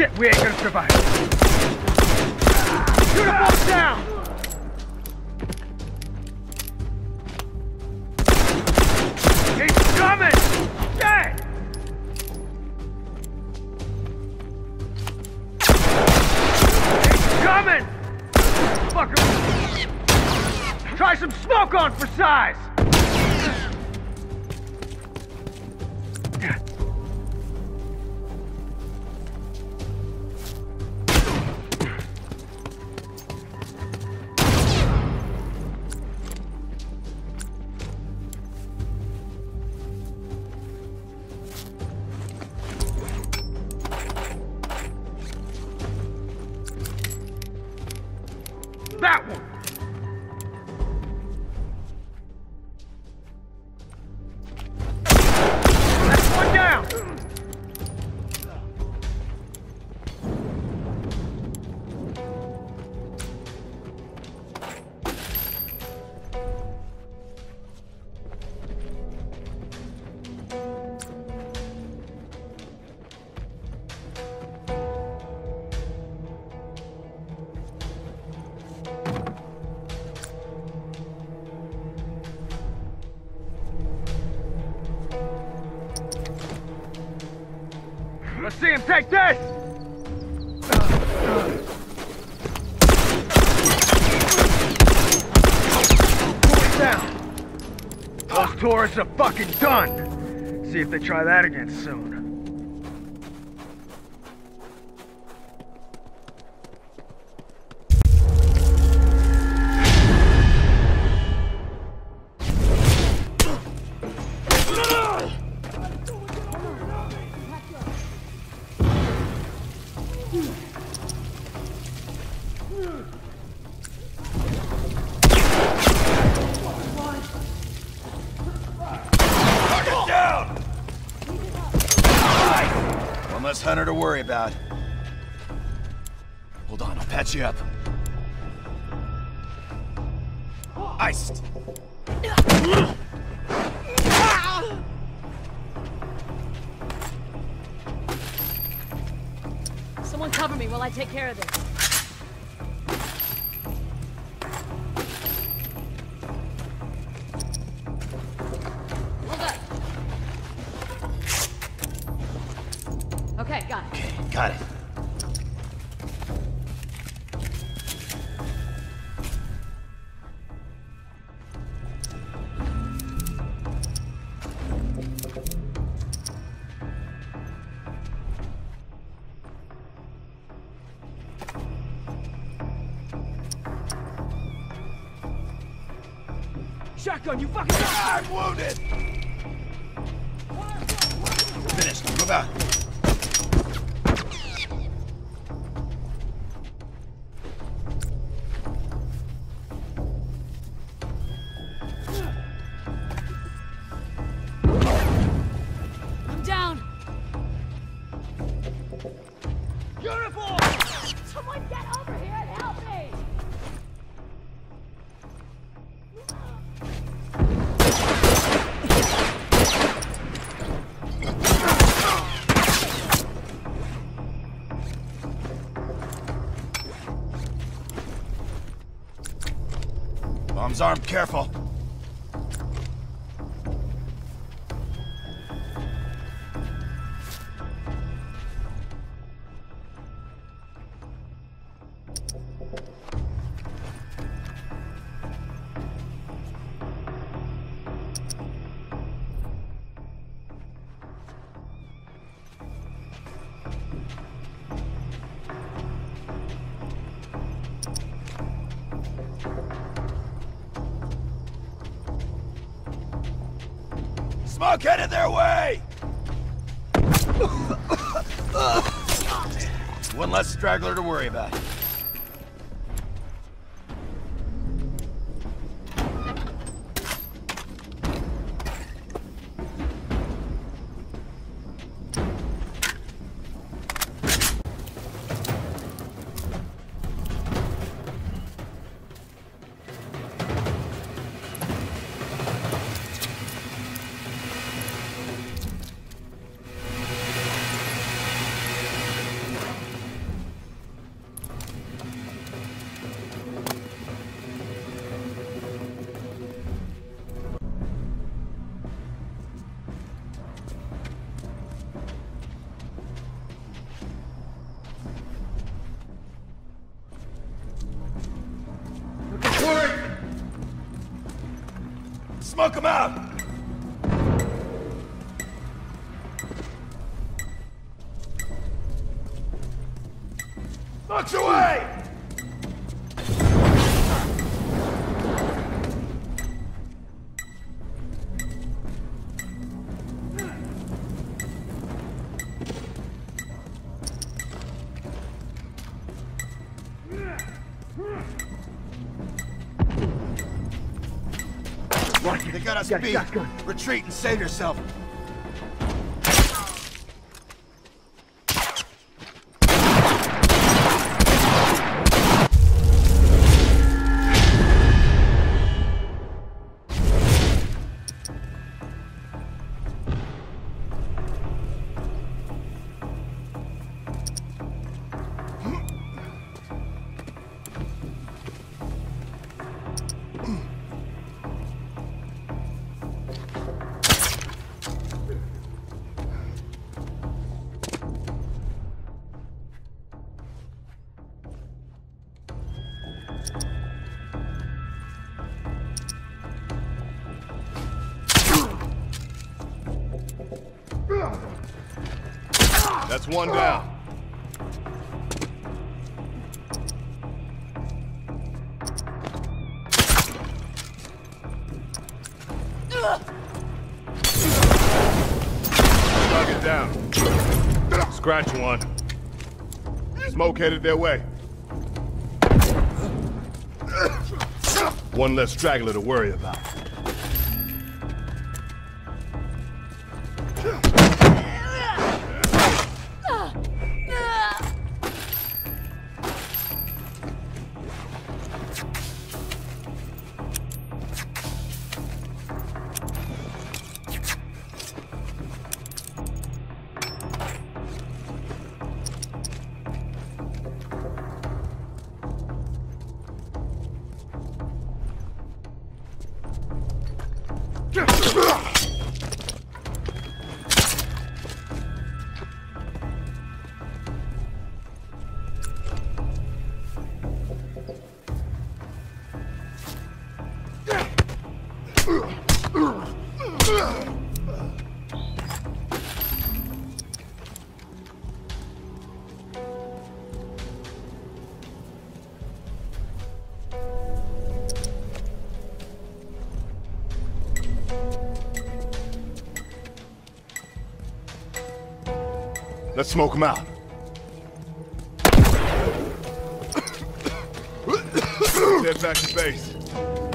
Shit, we ain't gonna survive. Uniform down! He's coming! Shit! He's coming! Fucker! Try some smoke on for size! Let's see him take this! Down. Those tourists are fucking done. See if they try that again soon. Hunter to worry about. Hold on, I'll patch you up. Iced. Someone cover me while I take care of this. Got it. Shotgun, you fucking... I'm wounded! Finished. Move out. Armed, careful. Smoke headed their way! One less straggler to worry about. Smoke him out! Smokes away! They got us beat. Retreat and save yourself. That's one down. Target down. Scratch one. Smoke headed their way. One less straggler to worry about. Uh, Let's smoke them out. Head back to base.